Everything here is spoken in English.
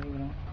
seguro.